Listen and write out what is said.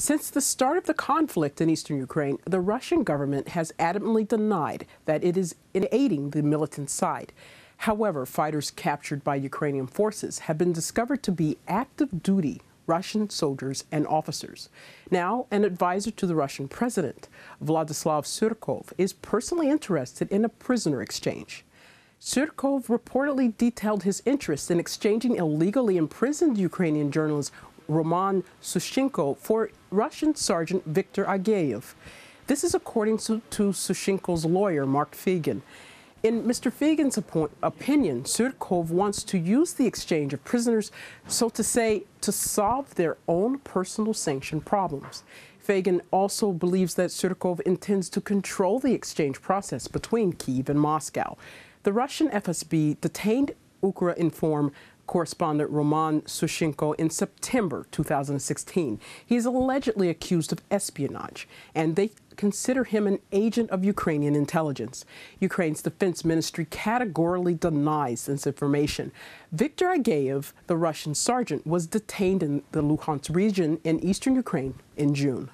Since the start of the conflict in eastern Ukraine, the Russian government has adamantly denied that it is aiding the militant side. However, fighters captured by Ukrainian forces have been discovered to be active duty Russian soldiers and officers. Now, an advisor to the Russian president, Vladislav Surkov, is personally interested in a prisoner exchange. Surkov reportedly detailed his interest in exchanging illegally imprisoned Ukrainian journalist Roman Sushchenko for Russian Sergeant Viktor Agayev. This is according to, to Sushchenko's lawyer, Mark Feygin. In Mr. Feygin's opinion, Surkov wants to use the exchange of prisoners, so to say, to solve their own personal sanction problems. Feygin also believes that Surkov intends to control the exchange process between Kiev and Moscow. The Russian FSB detained Ukrinform correspondent Roman Sushchenko in September 2016. He is allegedly accused of espionage, and they consider him an agent of Ukrainian intelligence. Ukraine's defense ministry categorically denies this information. Viktor Agayev, the Russian sergeant, was detained in the Luhansk region in eastern Ukraine in June.